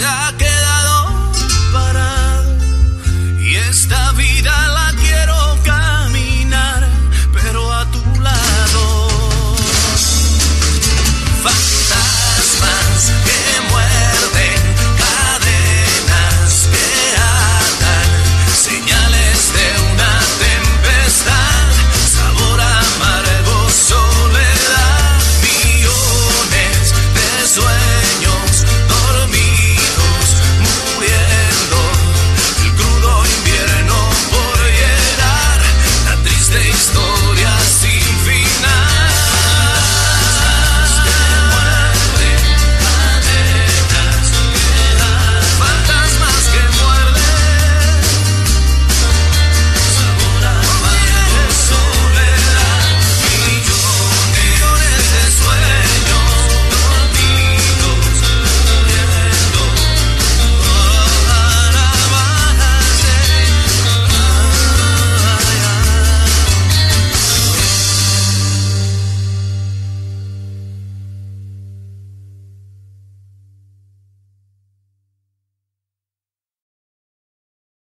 sea que